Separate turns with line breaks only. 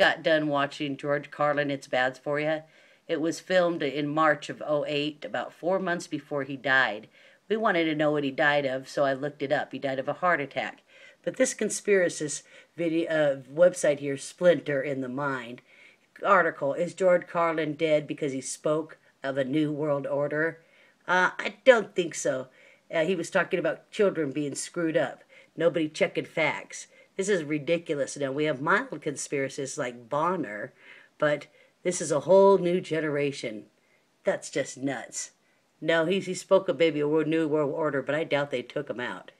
got done watching George Carlin, It's Bad for You. It was filmed in March of 08, about four months before he died. We wanted to know what he died of, so I looked it up. He died of a heart attack. But this conspiracist video uh, website here, Splinter in the Mind, article is George Carlin dead because he spoke of a new world order? Uh, I don't think so. Uh, he was talking about children being screwed up, nobody checking facts. This is ridiculous. Now we have mild conspiracists like Bonner, but this is a whole new generation. That's just nuts. No, he, he spoke of maybe a new world order, but I doubt they took him out.